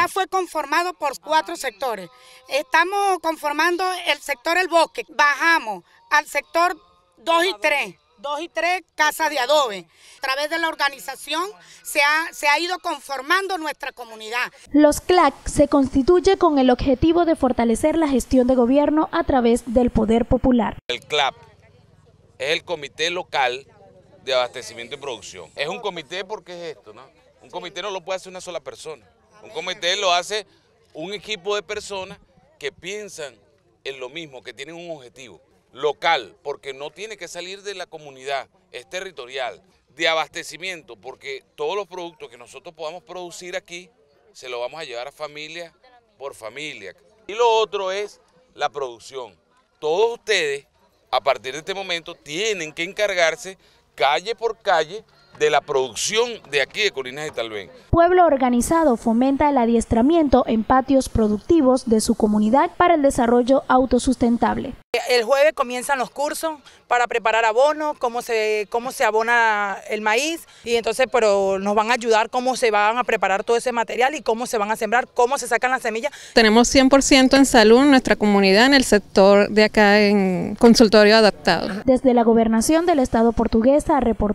CLAP fue conformado por cuatro sectores. Estamos conformando el sector El Bosque, bajamos al sector 2 y 3 dos y tres casas de adobe. A través de la organización se ha, se ha ido conformando nuestra comunidad. Los CLAC se constituye con el objetivo de fortalecer la gestión de gobierno a través del poder popular. El CLAP es el Comité Local de Abastecimiento y Producción. Es un comité porque es esto, ¿no? Un comité no lo puede hacer una sola persona. Un comité lo hace un equipo de personas que piensan en lo mismo, que tienen un objetivo local, porque no tiene que salir de la comunidad, es territorial, de abastecimiento, porque todos los productos que nosotros podamos producir aquí, se los vamos a llevar a familia por familia. Y lo otro es la producción. Todos ustedes, a partir de este momento, tienen que encargarse calle por calle de la producción de aquí de Colinas de Talvén. Pueblo Organizado fomenta el adiestramiento en patios productivos de su comunidad para el desarrollo autosustentable. El jueves comienzan los cursos para preparar abono, cómo se, cómo se abona el maíz y entonces pero nos van a ayudar cómo se van a preparar todo ese material y cómo se van a sembrar, cómo se sacan las semillas. Tenemos 100% en salud en nuestra comunidad en el sector de acá en consultorio adaptado. Desde la gobernación del estado portuguesa reportó